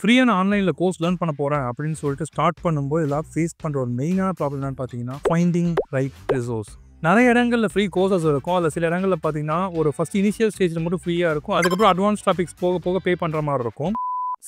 ஃப்ரீயான ஆன்லைனில் course learn பண்ண போகிறேன் அப்படின்னு சொல்லிட்டு ஸ்டார்ட் பண்ணும்போது எல்லாரும் ஃபேஸ் பண்ணுற ஒரு மெயினான ப்ராப்ளம் என்னன்னு பார்த்தீங்கன்னா ஃபைண்டிங் ரைட் ரிசோர்ஸ் நிறைய இடங்களில் ஃப்ரீ கோர்சஸ் இருக்கும். அதில் சில இடங்களில் பார்த்தீங்கன்னா ஒரு ஃபஸ்ட் இனிஷியல் ஸ்டேஜில் மட்டும் ஃப்ரீயாக இருக்கும். அதுக்கப்புறம் அட்வான்ஸ் டாபிக்ஸ் போக போக பே பண்ணுற மாதிரி இருக்கும்.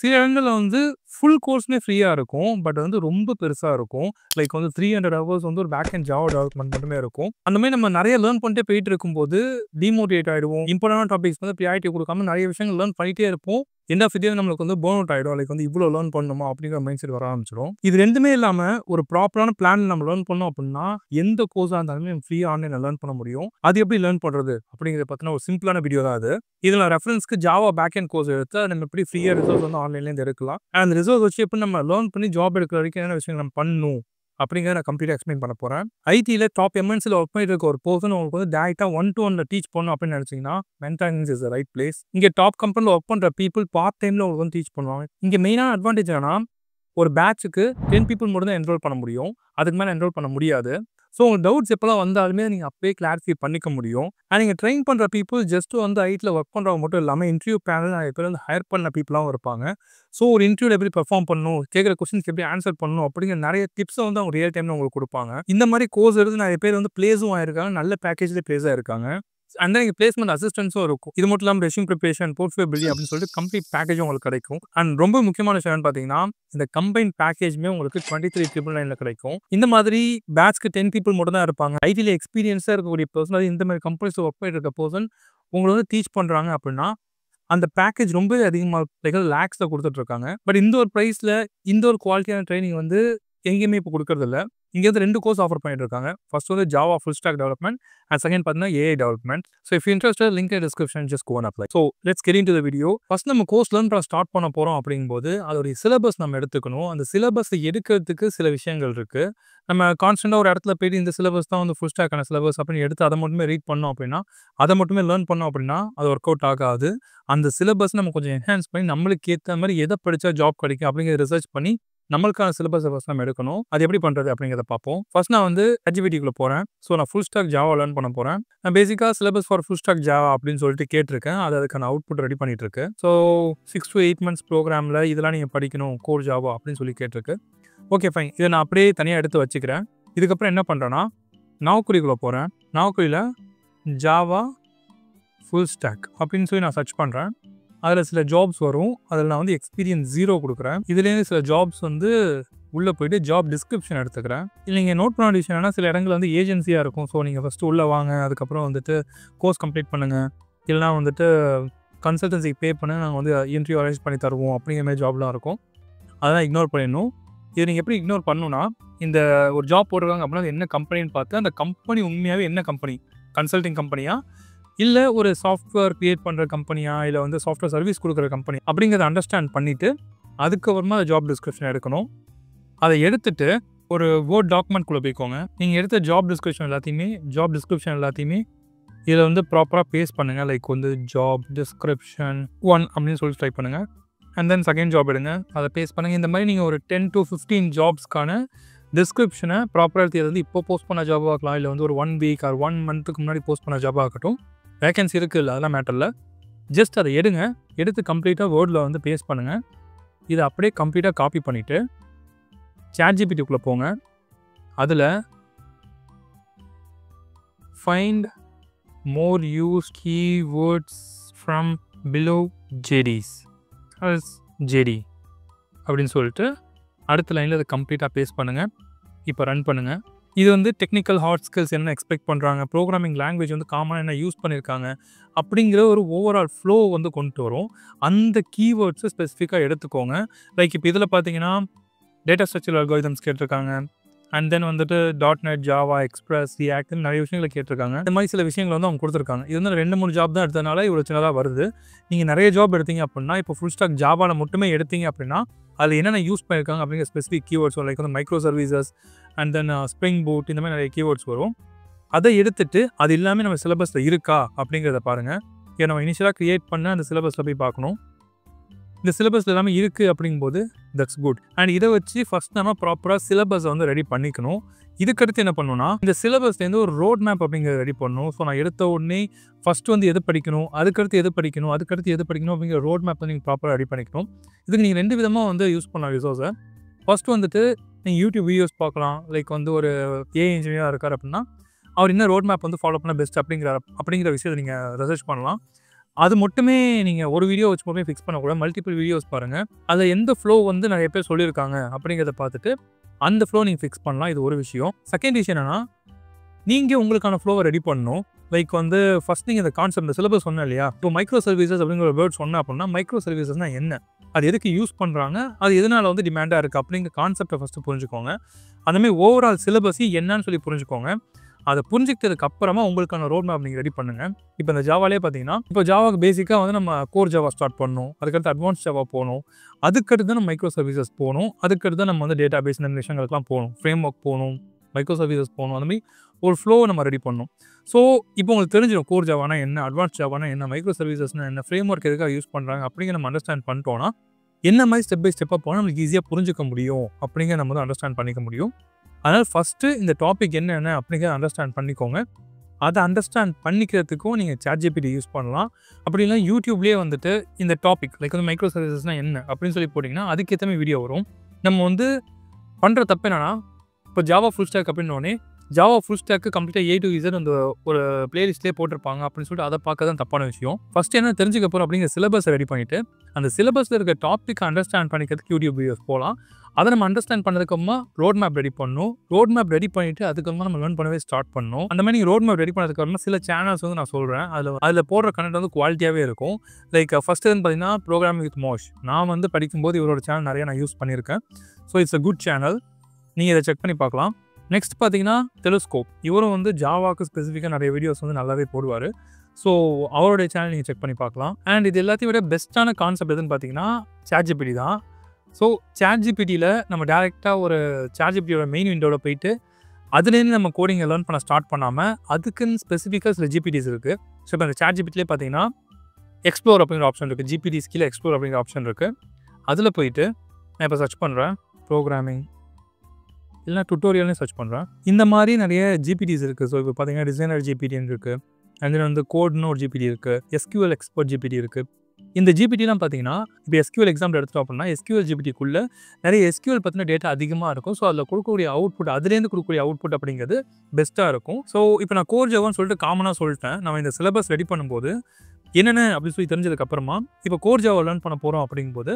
சில இடங்களில் வந்து ஃபுல் கோர்ஸ்மே ஃப்ரீயாக இருக்கும். பட் வந்து ரொம்ப பெருசாக இருக்கும். லைக் வந்து த்ரீ ஹண்ட்ரட் ஹவர்ஸ் வந்து ஒரு பேக் அண்ட் ஜாவா டெவலப்மெண்ட் மட்டுமே இருக்கும். அந்த மாதிரி நம்ம நிறைய லேர்ன் பண்ணிட்டே போயிட்டு இருக்கும்போது டிமோட்டிவேட் ஆகிடுவோம் இம்பார்ட்டன்ட் டாபிக்ஸ் வந்து ப்ரியாரிட்டி கொடுக்காம நிறைய விஷயங்கள் லேர்ன் பண்ணிகிட்டே இருப்போம். எண்ட் ஆஃப் இதே நம்மளுக்கு வந்து போன் அவுட் ஆகிடும் லைக் வந்து இவ்வளோ லேர்ன் பண்ணணுமா? அப்படிங்கிற மைண்ட் செட் வர ஆரம்பிச்சிடும். இது ரெண்டுமே இல்லாமல் ஒரு ப்ராப்பரான பிளான் நம்ம லேர்ன் பண்ணோம் அப்படின்னா எந்த கோர்ஸாக இருந்தாலுமே ஃப்ரீ ஆன்லைனில் லேர்ன் பண்ண முடியும். அது எப்படி லேர்ன் பண்ணுறது அப்படிங்கிறத பற்றின ஒரு சிம்பிளான வீடியோ தான் அது. இதில் ரெஃபரன்ஸ்க்கு ஜாவா பேக் அண்ட் கோர்ஸ் எடுத்து அதை நம்ம எப்படி ஃப்ரீயாக ரிசோர்ஸ் வந்து ஆன்லைன்லேருந்து எடுக்கலாம். அந்த ரிசோர்ஸ் வச்சு எப்படி நம்ம லேர்ன் பண்ணி ஜாப் எடுக்கிற வரைக்கும் என்ன விஷயங்கள் நம்ம பண்ணணும்? அப்படிங்கிறத நான் கம்ப்ளீட்டாக எக்ஸ்பிளைன் பண்ண போகிறேன் ஐடியில் டாப் எம்என்சியில் ஒர்க் பண்ணிட்டு இருக்க ஒரு பர்சன் உங்களுக்கு வந்து டேரெக்டாக ஒன் டு ஒன்ல டீச் பண்ணணும் அப்படின்னு நினச்சிங்கன்னா மென்டானிங்ஸ் இஸ் ரைட் பிளேஸ் இங்கே டாப் கம்பெனியில் ஒர்க் பண்ணுற பீப்புள் பார்ட் டைமில் உங்களுக்கு வந்து டீச் பண்ணுவாங்க. இங்கே மெயினான அட்வான்டேஜ் என்னன்னா ஒரு பேட்சுக்கு டென் பீப்புள் மட்டும் தான் என்ரோல் பண்ண முடியும். அதுக்கு மேலே என்ரோல் பண்ண முடியாது. ஸோ உங்கள் டவுட்ஸ் எப்போல்லாம் வந்தாலுமே நீங்கள் அப்பயே கிளாரிஃபை பண்ணிக்க முடியும். அண்ட் நீங்கள் ட்ரெயின் பண்ணுற பீப்புள் ஜஸ்ட் வந்து ஐட்டில் ஒர்க் பண்ணுறவங்க மட்டும் இல்லாமல் இன்டர்வியூ பேனல் நிறைய பேர் வந்து ஹையர் பண்ண பீப்புளாகவும் இருப்பாங்க. ஸோ ஒரு இன்டர்வியூவில் எப்படி பெர்ஃபார்ம் பண்ணணும் கேட்குற கொஸ்டின்ஸ் எப்படி ஆன்சர் பண்ணணும் அப்படிங்கிற நிறைய டிப்ஸை வந்து அவங்க ரியல் டைமில் உங்களுக்கு கொடுப்பாங்க. இந்த மாதிரி கோர்ஸ் எடுத்து நிறைய பேர் வந்து பிளேஸும் ஆயிருக்காங்க நல்ல பேக்கேஜ்லேயே பிளேஸாக இருக்காங்க அண்ட் தென் பிளேஸ்மெண்ட் அசிஸ்டன்ஸும் இருக்கும். இது மட்டும் இல்லாமல் ரெஷ்யூம் ப்ரிப்பரேஷன் போர்ட்ஃபோலியோ பில்டிங் அப்படின்னு சொல்லிட்டு கம்ப்ளீட் பேக்கேஜும் உங்களுக்கு கிடைக்கும். அண்ட் ரொம்ப முக்கியமான விஷயம் பார்த்தீங்கன்னா இந்த கம்பைன் பேக்கேஜுமே உங்களுக்கு டுவெண்ட்டி த்ரீ ட்ரிபிள் நைனில் கிடைக்கும். இந்த மாதிரி பேட்ச்க்கு டென் பீப்புள் மட்டும் தான் இருப்பாங்க. ஐடியில் எக்ஸ்பீரியன்ஸாக இருக்கக்கூடிய பர்சன் அது இந்த மாதிரி கம்பெனிஸ் ஒர்க் பண்ணிட்டு இருக்க பர்சன் உங்களை வந்து டீச் பண்ணுறாங்க அப்படின்னா அந்த பேக்கேஜ் ரொம்ப அதிகமாக லேக்ஸில் கொடுத்துட்ருக்காங்க பட் இந்த ஒரு ப்ரைஸில் இந்த ஒரு குவாலிட்டியான ட்ரைனிங் வந்து எங்கேயுமே இப்போ கொடுக்கறதில்ல. இங்கே வந்து ரெண்டு கோர்ஸ் ஆஃபர் பண்ணிட்டு இருக்காங்க ஃபர்ஸ்ட் வந்து Java full stack development and second பார்த்தீங்கன்னா AI development so if interest link description just gone apply so let's getting to the video first நம்ம கோர்ஸ் லேர்ன் பண்ண ஸ்டார்ட் பண்ண போகிறோம் அப்படிங்கும்போது அதோடைய சிலபஸ் நம்ம எடுத்துக்கணும். அந்த சிலபஸ் எடுக்கிறதுக்கு சில விஷயங்கள் இருக்குது நம்ம கான்ஸ்டண்டாக ஒரு இடத்துல போயிட்டு இந்த சிலபஸ் தான் வந்து ஃபுல் ஸ்டாக்கான சிலபஸ் அப்படின்னு எடுத்து அதை மட்டுமே ரீட் பண்ணோம் அப்படின்னா அதை மட்டுமே லேர்ன் பண்ணோம் அப்படின்னா அது ஒர்க் அவுட் ஆகாது. அந்த சிலபஸ் நம்ம கொஞ்சம் என்ஹான்ஸ் பண்ணி நம்மளுக்கு ஏற்ற மாதிரி எதை படித்தா ஜாப் கிடைக்கும் அப்படிங்கிறத ரிசர்ச் பண்ணி நம்மளுக்கான சிலபஸை ஃபஸ்ட் நம்ம எடுக்கணும். அது எப்படி பண்ணுறது அப்படிங்கிறத பார்ப்போம். ஃபர்ஸ்ட் நான் வந்து ஹெச்பிடிக்குள்ளே போகிறேன் ஸோ நான் ஃபுல் ஸ்டாக் ஜாவா லேர்ன் பண்ண போகிறேன் நான் பேசிக்காக syllabus for full stack Java அப்படின்னு சொல்லிட்டு கேட்டிருக்கேன். அது அதுக்கான அவுட்புட் ரெடி பண்ணிட்டு இருக்கு. So six to eight months ப்ரோக்ராமில் இதெல்லாம் நீங்கள் படிக்கணும். கோர் ஜாவா அப்படின்னு சொல்லி கேட்டிருக்கு. ஓகே ஃபைன் இதை நான் அப்படியே தனியாக எடுத்து வச்சுக்கிறேன். இதுக்கப்புறம் என்ன பண்ணுறேன்னா நாவக்குழிக்குள்ளே போகிறேன் நாவக்குழியில் ஜாவா ஃபுல் ஸ்டாக் அப்படின்னு சொல்லி நான் சர்ச் பண்ணுறேன் அதில் சில ஜாப்ஸ் வரும். அதில் நான் வந்து எக்ஸ்பீரியன்ஸ் ஜீரோ கொடுக்குறேன். இதுலேருந்து சில ஜாப்ஸ் வந்து உள்ளே போயிட்டு ஜாப் டிஸ்கிரிப்ஷன் எடுத்துக்கிறேன். இல்லை நீங்கள் நோட் பண்ண விஷயம் என்னன்னா சில இடங்கள் வந்து ஏஜென்சியாக இருக்கும். ஸோ நீங்கள் ஃபஸ்ட்டு உள்ளே வாங்க அதுக்கப்புறம் வந்துட்டு கோர்ஸ் கம்ப்ளீட் பண்ணுங்கள் இல்லைனா வந்துட்டு கன்சல்டன்சிக்கு பே பண்ண நாங்கள் வந்து இன்டர்வியூ அரேஞ்ச் பண்ணி தருவோம். அப்படிங்கிற மாதிரி ஜாப்லாம் இருக்கும். அதெல்லாம் இக்னோர் பண்ணிடணும். இது நீங்கள் எப்படி இக்னோர் பண்ணணும்னா இந்த ஒரு ஜாப் போடுறாங்க அப்படின்னா அது என்ன கம்பெனின்னு பார்த்து அந்த கம்பெனி உண்மையாகவே என்ன கம்பெனி கன்சல்டிங் கம்பெனியாக இல்லை ஒரு சாஃப்ட்வேர் க்ரியேட் பண்ணுற கம்பெனியா இல்லை வந்து சாஃப்ட்வேர் சர்வீஸ் கொடுக்குற கம்பெனி அப்படிங்கிறத அண்டர்ஸ்டாண்ட் பண்ணிவிட்டு அதுக்கப்புறமா அந்த ஜாப் டிஸ்கிரிப்ஷன் எடுக்கணும். அதை எடுத்துட்டு ஒரு வேர்ட் டாக்குமெண்ட்குள்ளே போய்க்கோங்க. நீங்கள் எடுத்த ஜாப் டிஸ்கிரிப்ஷன் எல்லாத்தையுமே ஜாப் டிஸ்கிரிப்ஷன் எல்லாத்தையுமே இதில் வந்து ப்ராப்பராக பேஸ் பண்ணுங்கள் லைக் வந்து ஜாப் டிஸ்கிரிப்ஷன் ஒன் அப்படின்னு சொல்லி ட்ரை பண்ணுங்கள் அண்ட் தென் செகண்ட் ஜாப் எடுங்க. அதை பேஸ் பண்ணுங்கள் இந்த மாதிரி நீங்கள் ஒரு டென் டு ஃபிஃப்டீன் ஜாப்ஸ்க்கான டிஸ்கிரிப்ஷனை ப்ராப்பராக எடுத்து வந்து இப்போ போஸ்ட் பண்ண ஜாபாக இருக்கலாம். இல்லை வந்து ஒரு ஒன் வீக் ஆர் ஒன் மந்த்துக்கு முன்னாடி போஸ்ட் பண்ண ஜாபாக இருக்கட்டும். வேகன்சி இருக்குது இல்லை அதெல்லாம் மேட்டரில் ஜஸ்ட் அதை எடுங்க. எடுத்து கம்ப்ளீட்டாக வேர்டில் வந்து பேஸ்ட் பண்ணுங்கள் இதை அப்படியே கம்ப்ளீட்டாக காப்பி பண்ணிவிட்டு சாட்ஜிபிடிக்குள்ளே போங்க. அதில் find more use keywords from below JDs ஜெரி அப்படின்னு சொல்லிட்டு அடுத்த லைனில் அதை கம்ப்ளீட்டாக பேஸ்ட் பண்ணுங்கள் இப்போ ரன் பண்ணுங்கள் இது வந்து டெக்னிக்கல் ஹார்ட் ஸ்கில்ஸ் என்ன எக்ஸ்பெக்ட் பண்ணுறாங்க ப்ரோக்ராமிங் லாங்குவேஜ் வந்து காமனாக என்ன யூஸ் பண்ணியிருக்காங்க அப்படிங்கிற ஒரு ஓவரால் ஃப்ளோ வந்து கொண்டு வரும். அந்த கீவேர்ட்ஸை ஸ்பெசிஃபிக்காக எடுத்துக்கோங்க. லைக் இப்போ இதில் பார்த்தீங்கன்னா டேட்டா ஸ்ட்ரக்சர் அல்காரிதம்ஸ் கேட்டிருக்காங்க. அண்ட் தென் வந்துட்டு. Dot net Java express react நிறைய விஷயங்களை கேட்டிருக்காங்க. இந்த மாதிரி சில விஷயங்கள் வந்து அவங்க கொடுத்துருக்காங்க. இது வந்து ரெண்டு மூணு ஜாப் தான் எடுத்ததுனால இவ்வளோ சின்னதாக வருது. நீங்கள் நிறைய ஜாப் எடுத்தீங்க அப்படின்னா இப்போ ஃபுல் ஸ்டாக் ஜாவாவில் மட்டுமே எடுத்தீங்க அப்படின்னா அதில் என்னென்ன யூஸ் பண்ணியிருக்காங்க அப்படிங்கிற ஸ்பெசிஃபிக் கீவேர்ட்ஸ் லைக் வந்து micro services and then spring boot இந்த மாதிரி நிறைய கீவேர்ட்ஸ் வரும். அதை எடுத்துட்டு அது எல்லாமே நம்ம சிலபஸில் இருக்கா அப்படிங்கிறத பாருங்கள் ஏன்னா நம்ம இனிஷியலாக க்ரியேட் பண்ண அந்த சிலபஸில் போய் பார்க்கணும். இந்த சிலபஸில் எல்லாமே இருக்குது அப்படிங்கும்போது தட்ஸ் குட் அண்ட் இதை வச்சு ஃபஸ்ட் நம்ம ப்ராப்பராக சிலபஸை வந்து ரெடி பண்ணிக்கணும். இதுக்கடுத்து என்ன பண்ணணும்னா இந்த சிலபஸ்லேருந்து ஒரு ரோட் மேப் அப்படிங்கிறத ரெடி பண்ணணும். ஸோ நான் எடுத்த உடனே ஃபஸ்ட்டு வந்து எது படிக்கணும் அதுக்கடுத்து எது படிக்கணும் அதுக்கடுத்து எது படிக்கணும் அப்படிங்கிற ரோட் மேப் நீங்கள் ப்ராப்பராக ரெடி பண்ணிக்கணும். இதுக்கு நீங்கள் ரெண்டு விதமாக வந்து யூஸ் பண்ணலாம் ரிசோர்ஸை ஃபஸ்ட்டு வந்துட்டு நீங்கள் யூடியூப் வீடியோஸ் பார்க்கலாம். லைக் வந்து ஒரு ஏ இன்ஜினியராக இருக்கார் அப்படின்னா அவர் என்ன ரோட் மேப் வந்து ஃபாலோ பண்ண பெஸ்ட் அப்படிங்கிற அப்படிங்கிற விஷயத்தை நீங்கள் ரிசர்ச் பண்ணலாம். அது மட்டுமே நீங்கள் ஒரு வீடியோ வச்சு மட்டுமே ஃபிக்ஸ் பண்ணக்கூடாது மல்டிபிள் வீடியோஸ் பாருங்கள் அதில் எந்த ஃப்ளோ வந்து நிறைய பேர் சொல்லியிருக்காங்க அப்படிங்கிறத பார்த்துட்டு அந்த ஃப்ளோ நீங்கள் ஃபிக்ஸ் பண்ணலாம். இது ஒரு விஷயம். செகண்ட் விஷயம் என்னென்னா நீங்கள் உங்களுக்கான ஃப்ளோவை ரெடி பண்ணணும். லைக் வந்து ஃபஸ்ட் நீங்கள் இந்த கான்செப்ட் இந்த சிலபஸ் சொன்னேன் இல்லையா? இப்போ மைக்ரோ சர்வீசஸ் அப்படிங்கிற வேர்ட் சொன்னேன் அப்படின்னா மைக்ரோ சர்வீசஸ்னால் என்ன? அது எதுக்கு யூஸ் பண்ணுறாங்க அது எதனால் வந்து டிமாண்டாக இருக்குது அப்படிங்கிற கான்செப்டை ஃபஸ்ட்டு புரிஞ்சுக்கோங்க. அந்தமாதிரி ஓவரால் சிலபஸையும் என்னன்னு சொல்லி புரிஞ்சுக்கோங்க. அதை புரிஞ்சுக்கிட்டதுக்கு அப்புறமா உங்களுக்கான ரோட் மேப் நீங்கள் ரெடி பண்ணுங்க. இப்போ இந்த ஜாவாலே பார்த்தீங்கன்னா இப்போ ஜாவாக்கு பேசிக்காக வந்து நம்ம கோர் ஜாவா ஸ்டார்ட் பண்ணணும். அதுக்கடுத்து அட்வான்ஸ் ஜாவா போகணும். அதுக்கடுத்து தான் நம்ம மைக்ரோ சர்வீசஸ் போகணும். அதுக்கடுத்து தான் நம்ம வந்து டேட்டா பேஸ் இந்த விஷயங்களுக்குலாம் போகணும். ஃப்ரேம் ஒர்க் போகணும். மைக்ரோ சர்வீசஸ் போகணும். அந்த மாதிரி ஒரு ஃப்ளோவை நம்ம ரெடி பண்ணணும். ஸோ இப்போ உங்களுக்கு தெரிஞ்சிடும் கோர் ஜாவானா என்ன அட்வான்ஸ் ஜாவானா என்ன மைக்ரோ சர்வீசஸ்னா என்ன ஃப்ரேம் ஒர்க் எதுக்காக யூஸ் பண்ணுறாங்க அப்படிங்கிற நம்ம அண்டர்ஸ்டாண்ட் பண்ணிட்டோம்னா என்ன மாதிரி ஸ்டெப் பை ஸ்டெப்பாக போனால் நம்மளுக்கு ஈஸியாக புரிஞ்சுக்க முடியும் அப்படிங்கிற நம்ம வந்து அண்டர்ஸ்டாண்ட் பண்ணிக்க முடியும். அதனால் ஃபஸ்ட்டு இந்த டாபிக் என்னென்ன அப்படிங்கிறத அண்டர்ஸ்டாண்ட் பண்ணிக்கோங்க. அதை அண்டர்ஸ்டாண்ட் பண்ணிக்கிறதுக்கும் நீங்கள் சாட் ஜிபிடி யூஸ் பண்ணலாம். அப்படி இல்லை யூடியூப்லேயே வந்துட்டு இந்த டாபிக் லைக் வந்து மைக்ரோ சர்வீசஸ்னால் என்ன அப்படின்னு சொல்லி போட்டிங்கன்னா அதுக்கேற்ற மாதிரி வீடியோ வரும். நம்ம வந்து பண்ணுற தப்பு என்னன்னா இப்போ ஜாவா ஃபுல் ஸ்டாக் அப்படின்னோடனே ஜாவா ஃபுல் ஸ்டாக்கு கம்ப்ளீட்டாக ஏ டு இசட் அந்த ஒரு பிளேலிஸ்ட்லேயே போட்டிருப்பாங்க அப்படின்னு சொல்லிட்டு அதை பார்க்க தான் தப்பான விஷயம். ஃபஸ்ட் என்ன தெரிஞ்சுக்க போகிறோம் அப்படிங்கிற சிலபஸை ரெடி பண்ணிவிட்டு அந்த சிலபஸில் இருக்க டாபிக் அண்டர்ஸ்டாண்ட் பண்ணிக்கிறதுக்கு யூடியூப் வீடியோஸ் போகலாம் அதை நம்ம அண்டர்ஸ்டாண்ட் பண்ணதுக்கப்புறமா ரோட் மேப் ரெடி பண்ணணும். ரோட் மேப் ரெடி பண்ணிட்டு அதுக்கப்புறமா நம்ம லேர்ன் பண்ணவே ஸ்டார்ட் பண்ணணும். அந்த மாதிரி ரோட் மேப் ரெடி பண்ணதுக்கப்புறமா சில சேனல்ஸ் வந்து நான் சொல்கிறேன் அதில் அதில் போடுற கண்டென்ட் வந்து குவாலிட்டியாகவே இருக்கும். லைக் ஃபஸ்ட்டு வந்து பார்த்தீங்கன்னா ப்ரோக்ராமிங் வித் மோஷ் நான் வந்து படிக்கும்போது இவரோட சேனல் நிறைய நான் யூஸ் பண்ணியிருக்கேன். So it's a good channel நீங்கள் இதை செக் பண்ணி பார்க்கலாம். நெக்ஸ்ட் பார்த்தீங்கன்னா டெலிஸ்கோப் இவரும் வந்து ஜாவாக்கு ஸ்பெசிஃபிக்காக நிறைய வீடியோஸ் வந்து நல்லாவே போடுவார். ஸோ அவருடைய சேனல் நீங்கள் செக் பண்ணி பார்க்கலாம். அண்ட் இது எல்லாத்தையும் விட பெஸ்ட்டான கான்செப்ட் எதுன்னு பார்த்தீங்கன்னா சாட்ஜிபிடி தான். ஸோ சாட்ஜிபிடியில் நம்ம டேரெக்டாக ஒரு சாட்ஜிபிடியோட மெயின் விண்டோவில் போயிட்டு அதுலேருந்து நம்ம கோடிங்கை லேர்ன் பண்ண ஸ்டார்ட் பண்ணாமல் அதுக்குன்னு ஸ்பெசிஃபிக்காக சில ஜிபிடிஸ் இருக்குது ஸோ இப்போ அந்த சாட்ஜிபிட்டிலே பார்த்தீங்கன்னா எக்ஸ்ப்ளோர் அப்படிங்கிற ஆப்ஷன் இருக்குது ஜிபிடி ஸ்கில் எக்ஸ்ப்ளோர் அப்படிங்கிற ஆப்ஷன் இருக்குது அதில் போயிட்டு நான் இப்போ சர்ச் பண்ணுறேன் ப்ரோக்ராமிங் இல்லைனா டுட்டோரியல்னு சர்ச் பண்ணுறேன் இந்த மாதிரி நிறைய ஜிபிடிஸ் இருக்குது ஸோ இப்போ பார்த்தீங்கன்னா டிசைனர் ஜிபிடின்னு இருக்குது அண்ட் தென் வந்து கோட்னு ஒரு ஜிபிடி இருக்குது எஸ்கியூஎல் எக்ஸ்பர்ட் ஜிபிடி இருக்குது இந்த ஜிபிடிலாம் பார்த்தீங்கன்னா இப்போ எஸ்கியூஎல் எக்ஸாம்பிள் எடுத்துட்டோம் அப்படின்னா எஸ்கியூஎல் ஜிபிடிக்குள்ளே நிறைய எஸ்கியூஎல் பற்றின டேட்டா அதிகமாக இருக்கும். ஸோ அதில் கொடுக்கக்கூடிய அவுட்புட் அதுலேருந்து கொடுக்கக்கூடிய அவுட்புட் அப்படிங்கிறது பெஸ்ட்டாக இருக்கும். ஸோ இப்போ நான் கோர் ஜவான்னு சொல்லிட்டு காமனாக சொல்லிட்டேன். நம்ம இந்த சிலபஸ் ரெடி பண்ணும்போது என்னென்ன அப்படின்னு சொல்லி தெரிஞ்சதுக்கப்புறமா இப்போ கோர் ஜாவா லேர்ன் பண்ண போகிறோம் அப்படிங்கும்போது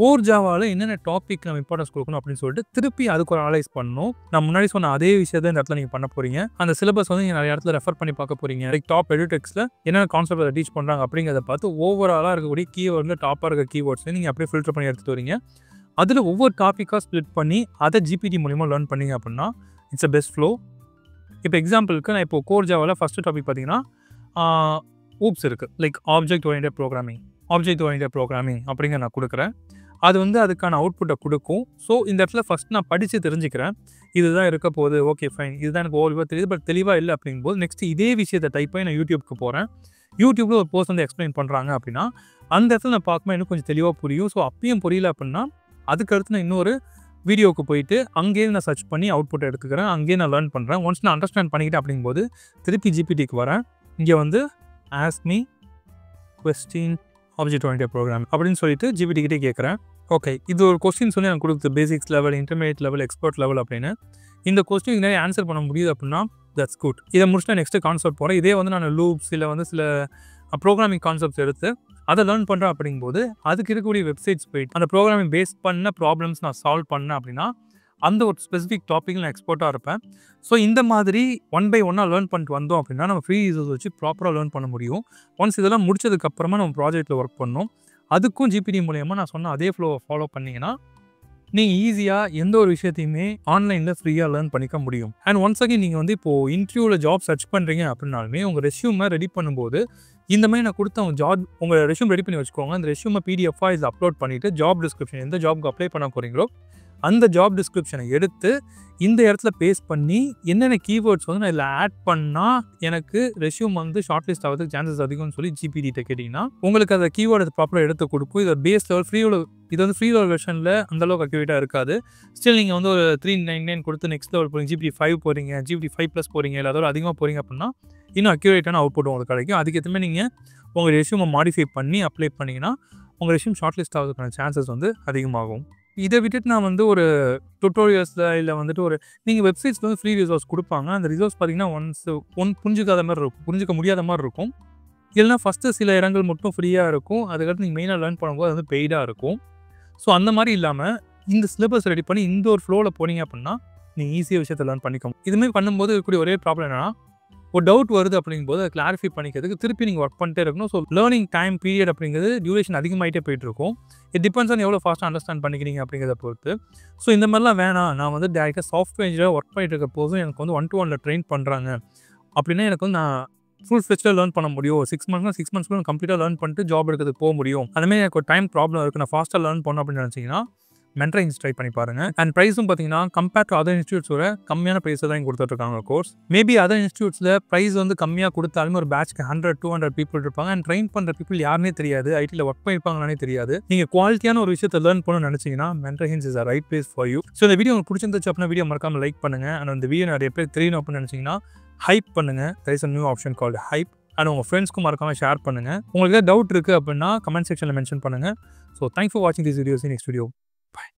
கோர் ஜாவாவில் என்னென்ன டாபிக் நம்ம இம்பார்ட்டன்ஸ் கொடுக்கணும் அப்படின்னு சொல்லிட்டு திருப்பி அதுக்கு ஒரு அனலைஸ் பண்ணணும். நான் முன்னாடி சொன்ன அதே விஷயத்த இந்த இடத்துல நீங்கள் பண்ண போகிறீங்க அந்த சிலபஸ் வந்து நீங்கள் நிறைய இடத்துல ரெஃபர் பண்ணி பார்க்க போகிறீங்க லைக் டாப் எடிடெக்ஸில் என்னென்ன கான்செப்ட் அதை டீச் பண்ணுறாங்க அப்படிங்கிறத பார்த்து ஓவராலாக இருக்கக்கூடிய கீவேர்டில் டாப்பாக இருக்க கீவேர்ட்ஸ் நீங்கள் அப்படியே ஃபில்டர் பண்ணி எடுத்துகிட்டு வரீங்க. அதில் ஒவ்வொரு டாப்பிக்காக ஸ்ப்ளிட் பண்ணி அதை ஜிபிடி மூலிமா லேர்ன் பண்ணீங்க அப்படின்னா இட்ஸ் அ பெஸ்ட் ஃப்ளோ இப்போ எக்ஸாம்பிளுக்கு நான் இப்போ கோர் ஜாவாவில் ஃபஸ்ட்டு டாபிக் பார்த்தீங்கன்னா ஊப்ஸ் இருக்குது like object orient programming object orient programming அப்படிங்கிற நான் கொடுக்குறேன். அது வந்து அதுக்கான அவுட்புட்டை கொடுக்கும். ஸோ இந்த இடத்துல ஃபஸ்ட் நான் படித்து தெரிஞ்சுக்கிறேன். இதுதான் இருக்க போகுது. ஓகே ஃபைன் இதுதான் எனக்கு ஓவர்வாக தெரியுது. பட் தெளிவாக இல்லை அப்படிங்கும்போது நெக்ஸ்ட் இதே விஷயத்தை டைப் பண்ணி நான் யூடியூப்க்கு போகிறேன் யூடியூப்பில் ஒரு போஸ்ட் வந்து எக்ஸ்பிளைன் பண்ணுறாங்க அப்படின்னா அந்த இடத்துல நான் பார்க்கும்போது இன்னும் கொஞ்சம் தெளிவாக புரியும். ஸோ அப்பயும் புரியல அப்படின்னா அதுக்கடுத்து நான் இன்னொரு வீடியோவுக்கு போயிட்டு அங்கேயே நான் சர்ச் பண்ணி அவுட்புட் எடுத்துக்கிறேன். அங்கேயே நான் லேர்ன் பண்ணுறேன் ஒன்ஸ் நான் அண்டர்ஸ்டாண்ட் பண்ணிக்கிட்டேன் அப்படிங்கும்போது திருப்பி ஜிபிடிக்கு வரேன். இங்கே வந்து ask me question object oriented program அப்படின்னு சொல்லிட்டு ஜிபிடிக்கிட்டே கேட்குறேன். ஓகே இது ஒரு கொஸ்டின் சொல்லி எனக்கு கொடுத்து basics level intermediate level expert level அப்படின்னு. இந்த கொஸ்டின் நிறைய ஆன்சர் பண்ண முடியுது அப்படின்னா தட்ஸ் குட் இதை முடிச்சுட்டு நெக்ஸ்ட் கான்செப்ட் போகிறேன் இதே வந்து நான் லூப்ஸ் இல்லை வந்து சில ப்ரோக்ராமிங் கான்செப்ட்ஸ் எடுத்து அதை லேர்ன் பண்ணுறேன் அப்படிங்கும்போது அதுக்கு இருக்கக்கூடிய வெப்சைட்ஸ் போயிட்டு அந்த ப்ரோக்ராமிங் பேஸ் பண்ண ப்ராப்ளம்ஸ் நான் சால்வ் பண்ணேன் அப்படின்னா அந்த ஒரு ஸ்பெசிஃபிக் டாப்பிக்கில் நான் எக்ஸ்பர்ட்டாக இருப்பேன். ஸோ இந்த மாதிரி ஒன் பை ஒன்னாக லேர்ன் பண்ணிட்டு வந்தோம் அப்படின்னா நம்ம ஃப்ரீ யூசர்ஸ் வச்சு ப்ராப்பராக லேர்ன் பண்ண முடியும். ஒன்ஸ் இதெல்லாம் முடிச்சதுக்கப்புறமா நம்ம ப்ராஜெக்ட்டில் ஒர்க் பண்ணோம். அதுக்கும் ஜிபிடி மூலயமா நான் சொன்ன அதே ஃப்ளோவை ஃபாலோ பண்ணிங்கன்னா நீங்கள் ஈஸியாக எந்த ஒரு விஷயத்தையுமே ஆன்லைனில் ஃப்ரீயாக லேர்ன் பண்ணிக்க முடியும். அண்ட் ஒன்ஸ் அகைன் நீங்கள் வந்து இப்போது இன்டர்வியூவில் ஜாப் சர்ச் பண்ணுறீங்க அப்படின்னாலுமே உங்கள் ரெஷ்யூமை ரெடி பண்ணும்போது இந்த மாதிரி நான் கொடுத்த உங்கள் ஜாப் உங்கள் ரெஷ்யூம் ரெடி பண்ணி வச்சுக்கோங்க. அந்த ரெஷ்யூமை பிடிஎஃபாக இது அப்லோட் பண்ணிவிட்டு ஜாப் டிஸ்கிரிப்ஷன் எந்த ஜாப்க்கு அப்ளை பண்ண போகிறீங்களோ அந்த ஜாப் டிஸ்கிரிப்ஷனை எடுத்து இந்த இடத்துல பேஸ்ட் பண்ணி என்னென்ன கீவேர்ட்ஸ் வந்து நான் இதில் ஆட் பண்ணால் எனக்கு ரெஷ்யூம் வந்து ஷார்ட் லிஸ்ட் ஆகிறதுக்கு சான்சஸ் அதிகம்னு சொல்லி ஜிபிடிட்ட கேட்டிங்கன்னா உங்களுக்கு அந்த கீவேர்டு ப்ராப்பராக எடுத்து கொடுக்கும். இதை பேஸ் லெவல் ஃப்ரீ இது வந்து ஃப்ரீ லெவல் வெர்ஷனில் அந்தளவுக்கு அக்யூரேட்டாக இருக்காது. ஸ்டில் நீங்கள் வந்து ஒரு த்ரீ நைன் நைன் கொடுத்து நெக்ஸ்ட் லெவல் போகிறீங்க ஜிபி ஃபைவ் போகிறீங்க ஜிபி ஃபைவ் ப்ளஸ் போகிறீங்க இல்லை அதோட அதிகமாக போகிறீங்க அப்படின்னா இன்னும் அக்யூரேட்டான அவுட்புட் உங்களுக்கு கிடைக்கும். அதுக்கேற்றமே நீங்கள் உங்கள் ரெஷ்யூமை மாடிஃபை பண்ணி அப்ளை பண்ணிங்கன்னா உங்கள் ரெஷ்யூம் ஷார்ட் லிஸ்ட் ஆகிறதுக்கான சான்சஸ் வந்து அதிகமாகும். இதை விட்டுட்டு நான் வந்து ஒரு டுட்டோரியல்ஸில் இல்லை வந்துட்டு ஒரு நீங்கள் வெப்சைட்ஸில் வந்து ஃப்ரீ ரிசோர்ஸ் கொடுப்பாங்க. அந்த ரிசோர்ஸ் பார்த்தீங்கன்னா ஒன்ஸ் ஒன் புரிஞ்சுக்காத மாதிரி இருக்கும். புரிஞ்சிக்க முடியாத மாதிரி இருக்கும். இல்லைனா ஃபஸ்ட்டு சில இடங்கள் மட்டும் ஃப்ரீயாக இருக்கும். அதுக்கடுத்து நீங்கள் மெயினாக லேர்ன் பண்ணும்போது அது வந்து பெய்டாக இருக்கும். ஸோ அந்த மாதிரி இல்லாமல் இந்த சிலபஸ் ரெடி பண்ணி இந்த ஒரு ஃப்ளோவில் போனீங்க அப்படின்னா நீங்கள் ஈஸியாக விஷயத்தை லேர்ன் பண்ணிக்கோங்க. இதுமாரி பண்ணும்போது இருக்கக்கூடிய ஒரே ப்ராப்ளம் என்னன்னா ஒரு டவுட் வருது அப்படிங்கும்போது அதை கிளாரிஃபை பண்ணிக்கிறதுக்கு திருப்பி நீங்கள் ஒர்க் பண்ணிட்டே இருக்கணும். ஸோ லேர்னிங் டைம் பீரியட் அப்படிங்கிறது டியூரேஷன் அதிகமாகிட்டே போயிட்டு இருக்கும் இட் டிபெண்ட்ஸ் ஆன் எவ்வளோ ஃபாஸ்ட்டாக அண்டர்ஸ்டாண்ட் பண்ணிக்கிறீங்க அப்படிங்கிறத பொறுத்து. ஸோ இந்த மாதிரிலாம் வேணாம். நான் வந்து டேரெக்டாக சாஃப்ட்வேர் இன்ஜினியர் ஒர்க் பண்ணிட்டு இருக்க போதும் எனக்கு வந்து ஒன் டு ஒனில் ட்ரெயின் பண்ணுறாங்க அப்படின்னா எனக்கு வந்து நான் ஃபுல் ஃபிளெஜ்டாக லேர்ன் பண்ண முடியும். சிக்ஸ் மந்த்ஸ்னா சிக்ஸ் மந்த்ஸ்க்குள்ள கம்ப்ளீட்டாக லேர்ன் பண்ணிட்டு ஜாப் எடுக்கிறதுக்கு போக முடியும். அதுமாதிரி எனக்கு ஒரு டைம் ப்ராப்ளம் இருக்குது நான் ஃபாஸ்ட்டாக லேர்ன் பண்ணணும் அப்படின்னு நினச்சிங்கன்னா மென்ட்ரா ட்ரை பண்ணி பாருங்க. அண்ட் ப்ரைஸும் பார்த்தீங்கன்னா கம்பேர் டு அதர் இன்ஸ்டியூட்ஸோட கம்மியான ப்ரைஸ் தான் கொடுத்துட்ருக்காங்க கோர்ஸ் மேபி அதர் இன்ஸ்டியூட்ஸில் ப்ரைஸ் வந்து கம்மியாக கொடுத்தாலுமே ஒரு பேட்ச்க்கு ஹண்ட்ரட் டூ ஹண்ட்ரட் பீப்பிள் இருப்பாங்க. அண்ட் ட்ரெயின் பண்ணுற பீப்புள் யாருனே தெரியாது. ஐடியில் ஒர்க் பண்ணியிருப்பாங்களானே தெரியாது. நீங்கள் குவாலிட்டியான ஒரு விஷயத்தை லேர்ன் பண்ணணும்னு நினச்சிங்கன்னா மென்ட்ரா hints is a right place for you so இந்த வீடியோ உங்களுக்கு பிடிச்சிருந்துச்சு அப்படின்னா வீடியோ மறக்காம லைக் பண்ணுங்க. அண்ட் அந்த வீடியோ நிறைய பேர் தெரியணும் அப்படின்னு நினச்சிங்கன்னா ஹைப் பண்ணுங்க. There is new option called hype and உங்கள் ஃப்ரெண்ட்ஸ்க்கும் மறக்காமல் ஷேர் பண்ணுங்கள் உங்களுக்கு ஏதாவது டவுட் இருக்குது அப்படின்னா கமெண்ட் செக்ஷனில் மென்ஷன் பண்ணுங்க. ஸோ தேங்க்ஸ் ஃபார் வாட்சிங் this videos next video Bye.